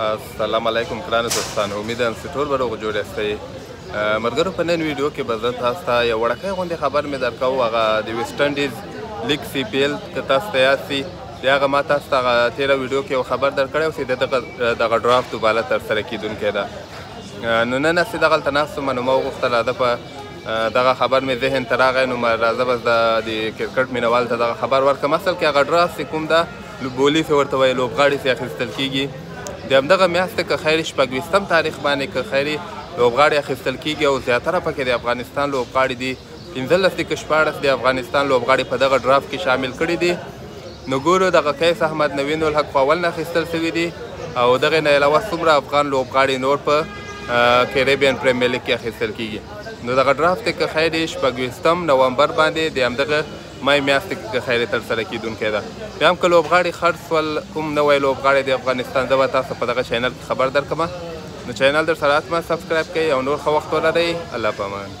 السلام علیکم ګرانو دوستانو امید یم چې ټول به روغ جوړ یاستئ ملګرو په نن ویډیو کې به زه تاسو ته یو وړکی غوندې خبر مې درکوو هغه د ویسټ انډیز لیګ سی پي ایل که تاسو ته یاد سي د هغه ما تاسو ته هغه تېره ویډیو کې یو خبر درکړی و چې د دغه دغه ډرافټ دوباله ترسره کېدونکی ده نو نن هسې دغلته ناست وم نو ما وغوښتل راځه په دغه خبر مې ذهن ته راغی نو راځه بس د کرکټ مینوال ته دغه خبر ورکړم اصل کې هغه ډرافټ چې کوم ده لوبولي سه ورته وایي لوبغاړي سه اخیستل کیږي د همدغه میاشتې که خیر شپږ ویشتم تاریخ باندې که خیر لوبغاړي اخیستل کیږي او زیاتره پکې د افغانستان لوبغاړي دي پنځلس دي که شپاړس د افغانستان لوبغاړي په دغه ډرافټ کې شامل کړي دي نو ګورو دغه قیس احمد نوین الحق خو اول نه اخیستل سوي دي او دغه نه علاوه څومره افغان لوبغاړي نور په کریبین پریمیر لیګ کې اخیستل کیږي نو دغه ډرافټ که خیر شپږ ویشتم نومبر باندې د همدغه مای میاشت کې که خیرې تر سره کیدونکی ده بیا هم که لوبغاړي خرڅ سول کوم نوی لوبغاړی دی افغانستان زه به تاسو په دغه چینل کې خبر درکم نو چینل در سره حتما سبسکرایب کړئ او نور ښه وخت ولرئ الله پامان